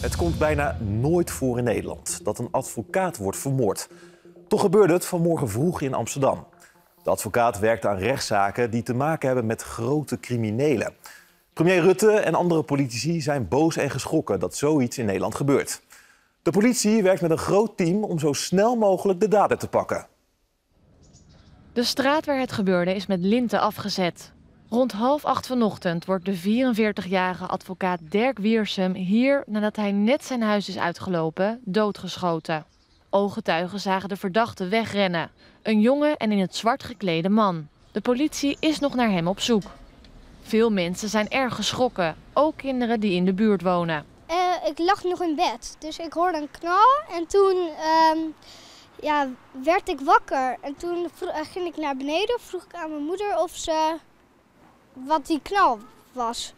Het komt bijna nooit voor in Nederland dat een advocaat wordt vermoord. Toch gebeurde het vanmorgen vroeg in Amsterdam. De advocaat werkt aan rechtszaken die te maken hebben met grote criminelen. Premier Rutte en andere politici zijn boos en geschrokken dat zoiets in Nederland gebeurt. De politie werkt met een groot team om zo snel mogelijk de dader te pakken. De straat waar het gebeurde is met linten afgezet. Rond half acht vanochtend wordt de 44-jarige advocaat Dirk Wiersum hier, nadat hij net zijn huis is uitgelopen, doodgeschoten. Ooggetuigen zagen de verdachte wegrennen. Een jonge en in het zwart geklede man. De politie is nog naar hem op zoek. Veel mensen zijn erg geschrokken, ook kinderen die in de buurt wonen. Uh, ik lag nog in bed, dus ik hoorde een knal en toen uh, ja, werd ik wakker. En toen ging ik naar beneden, vroeg ik aan mijn moeder of ze wat die knal was.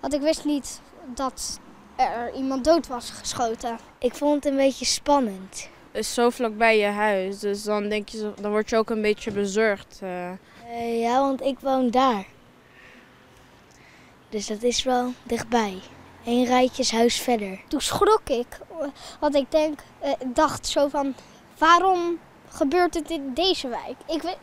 Want ik wist niet dat er iemand dood was geschoten. Ik vond het een beetje spannend. Het is zo vlak bij je huis, dus dan, denk je, dan word je ook een beetje bezorgd. Uh. Uh, ja, want ik woon daar. Dus dat is wel dichtbij. Eén rijtjeshuis verder. Toen schrok ik, want ik denk, uh, dacht zo van, waarom gebeurt het in deze wijk? Ik,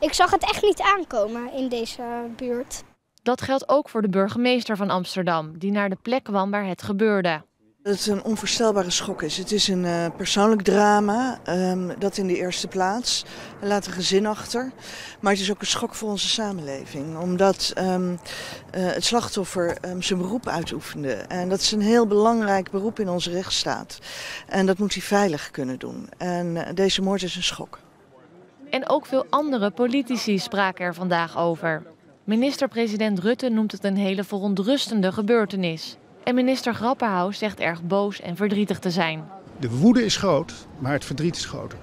ik zag het echt niet aankomen in deze buurt. Dat geldt ook voor de burgemeester van Amsterdam, die naar de plek kwam waar het gebeurde. Het een onvoorstelbare schok is. Het is een uh, persoonlijk drama, um, dat in de eerste plaats. We laten een gezin achter. Maar het is ook een schok voor onze samenleving. Omdat um, uh, het slachtoffer um, zijn beroep uitoefende. En dat is een heel belangrijk beroep in onze rechtsstaat. En dat moet hij veilig kunnen doen. En uh, deze moord is een schok. En ook veel andere politici spraken er vandaag over. Minister-president Rutte noemt het een hele verontrustende gebeurtenis. En minister Grapperhaus zegt erg boos en verdrietig te zijn. De woede is groot, maar het verdriet is groter.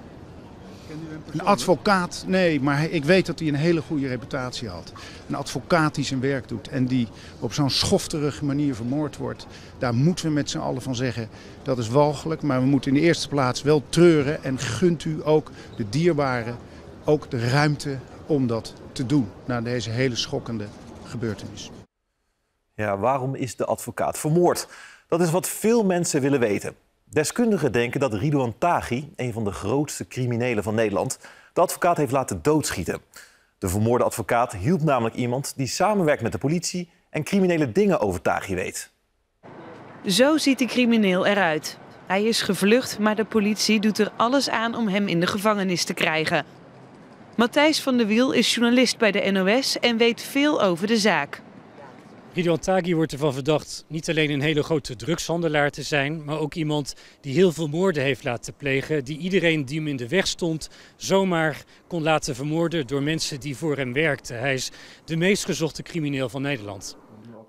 Een advocaat, nee, maar ik weet dat hij een hele goede reputatie had. Een advocaat die zijn werk doet en die op zo'n schofterige manier vermoord wordt. Daar moeten we met z'n allen van zeggen, dat is walgelijk. Maar we moeten in de eerste plaats wel treuren en gunt u ook de dierbaren ook de ruimte om dat te doen na deze hele schokkende gebeurtenis. Ja, waarom is de advocaat vermoord? Dat is wat veel mensen willen weten. Deskundigen denken dat Ridouan Taghi, een van de grootste criminelen van Nederland, de advocaat heeft laten doodschieten. De vermoorde advocaat hielp namelijk iemand die samenwerkt met de politie en criminele dingen over Taghi weet. Zo ziet de crimineel eruit. Hij is gevlucht, maar de politie doet er alles aan om hem in de gevangenis te krijgen. Matthijs van der Wiel is journalist bij de NOS en weet veel over de zaak. Ridwan Taghi wordt ervan verdacht niet alleen een hele grote drugshandelaar te zijn, maar ook iemand die heel veel moorden heeft laten plegen, die iedereen die hem in de weg stond zomaar kon laten vermoorden door mensen die voor hem werkten. Hij is de meest gezochte crimineel van Nederland.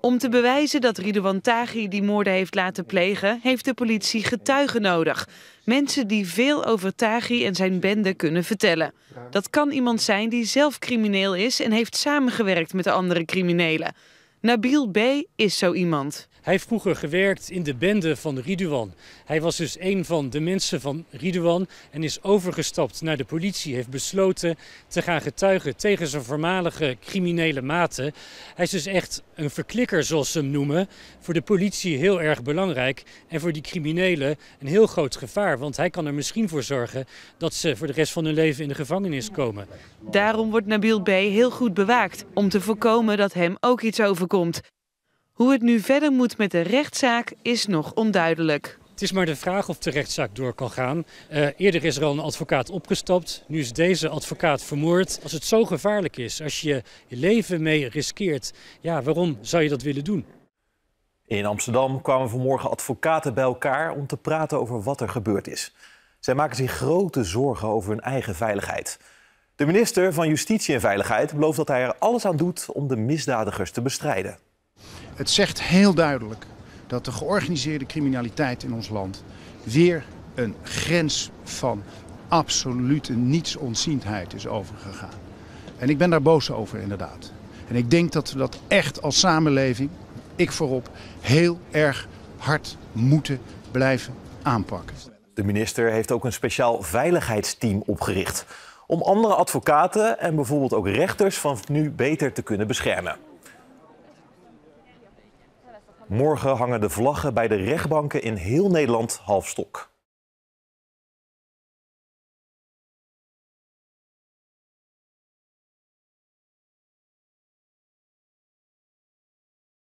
Om te bewijzen dat Ridwan Taghi die moorden heeft laten plegen, heeft de politie getuigen nodig. Mensen die veel over Taghi en zijn bende kunnen vertellen. Dat kan iemand zijn die zelf crimineel is en heeft samengewerkt met de andere criminelen. Nabil B. is zo iemand. Hij heeft vroeger gewerkt in de bende van Ridouan. Hij was dus een van de mensen van Ridouan en is overgestapt naar de politie. Heeft besloten te gaan getuigen tegen zijn voormalige criminele maten. Hij is dus echt een verklikker, zoals ze hem noemen. Voor de politie heel erg belangrijk en voor die criminelen een heel groot gevaar. Want hij kan er misschien voor zorgen dat ze voor de rest van hun leven in de gevangenis komen. Daarom wordt Nabil B. heel goed bewaakt om te voorkomen dat hem ook iets overkomt. Hoe het nu verder moet met de rechtszaak is nog onduidelijk. Het is maar de vraag of de rechtszaak door kan gaan. Uh, eerder is er al een advocaat opgestapt. Nu is deze advocaat vermoord. Als het zo gevaarlijk is, als je je leven mee riskeert, ja, waarom zou je dat willen doen? In Amsterdam kwamen vanmorgen advocaten bij elkaar om te praten over wat er gebeurd is. Zij maken zich grote zorgen over hun eigen veiligheid. De minister van Justitie en Veiligheid belooft dat hij er alles aan doet om de misdadigers te bestrijden. Het zegt heel duidelijk dat de georganiseerde criminaliteit in ons land weer een grens van absolute nietsontziendheid is overgegaan. En ik ben daar boos over inderdaad. En ik denk dat we dat echt als samenleving, ik voorop, heel erg hard moeten blijven aanpakken. De minister heeft ook een speciaal veiligheidsteam opgericht om andere advocaten en bijvoorbeeld ook rechters van nu beter te kunnen beschermen. Morgen hangen de vlaggen bij de rechtbanken in heel Nederland half stok.